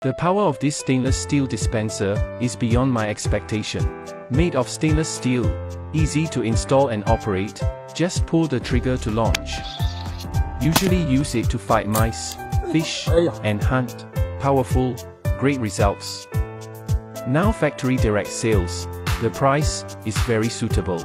The power of this stainless steel dispenser is beyond my expectation. Made of stainless steel, easy to install and operate, just pull the trigger to launch. Usually use it to fight mice, fish, and hunt. Powerful, great results. Now factory direct sales. The price is very suitable.